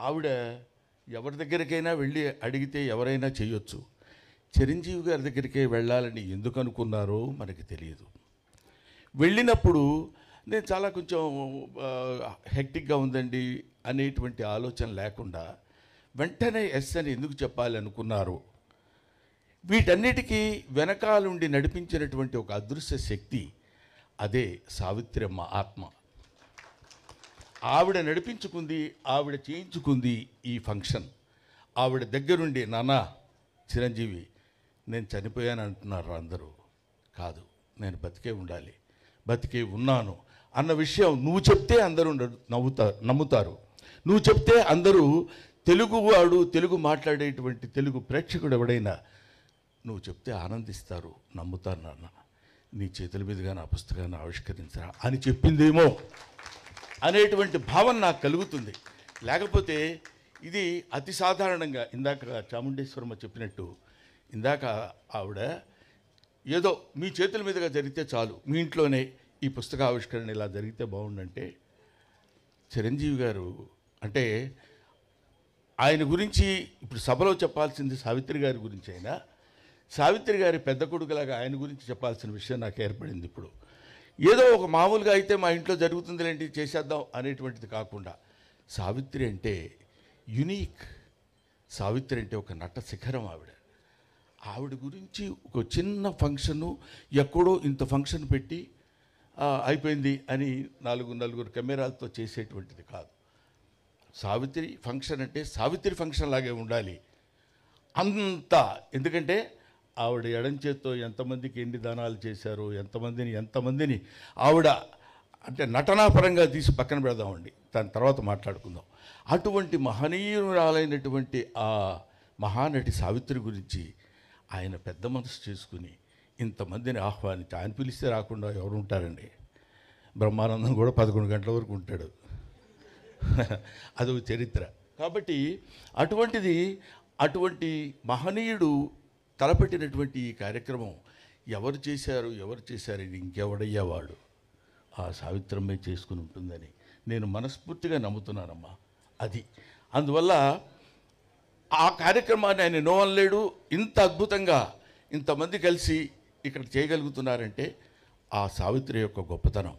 ఆవిడ ఎవరి దగ్గరికైనా వెళ్ళి అడిగితే ఎవరైనా చేయొచ్చు. చిరంజీవి గారి దగ్గరికే వెళ్ళాలని ఎందుకు అనుకున్నారో మనకి తెలియదు. వెళ్ళినప్పుడు నేను చాలా కొంచెం హెక్టిక్గా ఉందండి అనేటువంటి ఆలోచన లేకుండా వెంటనే ఎస్ అని ఎందుకు చెప్పాలి అనుకున్నారు. వీటన్నిటికీ వెనకాలుండి నడిపించినటువంటి ఒక అదృశ్య శక్తి అదే సావిత్రమ్మ ఆత్మ. ఆవిడ నడిపించుకుంది ఆవిడ చేయించుకుంది ఈ ఫంక్షన్. ఆవిడ దగ్గరుండి నాన్న చిరంజీవి నేను చనిపోయాను అంటున్నారు అందరూ? కాదు నేను బతికే ఉండాలి బతికే ఉన్నాను. అన్న విషయం నువ్వు చెప్తే అందరూ నవ్వుతారు నమ్ముతారు. నువ్వు చెప్తే అందరూ తెలుగువాడు తెలుగు మాట్లాడేటువంటి తెలుగు ప్రేక్షకుడు ఎవడైనా నువ్వు చెప్తే ఆనందిస్తారు నమ్ముతారు నాన్న. నీ చేతుల మీదుగా నా పుస్తకాన్ని ఆవిష్కరించరా అని చెప్పిందేమో. అనేటువంటి భావన నాకు కలుగుతుంది. లేకపోతే ఇది అతి సాధారణంగా ఇందాక చాముండేశ్వరమ్మ చెప్పినట్టు ఇందాక ఆవిడ ఏదో మీ చేతుల మీదుగా జరిగితే చాలు మీ ఇంట్లోనే ఈ పుస్తక ఆవిష్కరణ ఇలా జరిగితే బాగుండంటే చిరంజీవి గారు అంటే ఆయన గురించి ఇప్పుడు సభలో చెప్పాల్సింది సావిత్రి గారి గురించి అయినా సావిత్రి గారి పెద్ద కొడుకులాగా ఆయన గురించి చెప్పాల్సిన విషయం నాకు ఏర్పడింది ఇప్పుడు. ఏదో ఒక మామూలుగా అయితే మా ఇంట్లో జరుగుతుందిలేంటి చేసేద్దాం అనేటువంటిది కాకుండా సావిత్రి అంటే యునీక్. సావిత్రి అంటే ఒక నట శిఖరం ఆవిడ. ఆవిడ గురించి ఒక చిన్న ఫంక్షను ఎక్కడో ఇంత ఫంక్షన్ పెట్టి అయిపోయింది అని నాలుగు నలుగురు కెమెరాలతో చేసేటువంటిది కాదు. సావిత్రి ఫంక్షన్ అంటే సావిత్రి ఫంక్షన్ లాగే ఉండాలి. అంత ఎందుకంటే ఆవిడ ఎడం చేత్తో ఎంతమందికి ఎన్ని దానాలు చేశారు ఎంతమందిని ఎంతమందిని ఆవిడ అంటే నటనాపరంగా తీసి పక్కన పెడదామండి. దాని తర్వాత మాట్లాడుకుందాం. అటువంటి మహనీయురాలైనటువంటి ఆ మహానటి సావిత్రి గురించి ఆయన పెద్ద మనసు చేసుకుని ఇంతమందిని ఆహ్వానించి ఆయన పిలిస్తే రాకుండా ఎవరు ఉంటారండి? బ్రహ్మానందం కూడా పదకొండు గంటల వరకు ఉంటాడు. అది చరిత్ర. కాబట్టి అటువంటిది అటువంటి మహనీయుడు తలపెట్టినటువంటి ఈ కార్యక్రమం ఎవరు చేశారు ఎవరు చేశారు ఇది ఇంకెవడయ్యా వాడు ఆ సావిత్రమ్మే చేసుకుని ఉంటుందని నేను మనస్ఫూర్తిగా నమ్ముతున్నానమ్మా. అది. అందువల్ల ఆ కార్యక్రమాన్ని ఆయన నో ఇంత అద్భుతంగా ఇంతమంది కలిసి ఇక్కడ చేయగలుగుతున్నారంటే ఆ సావిత్రి యొక్క గొప్పతనం.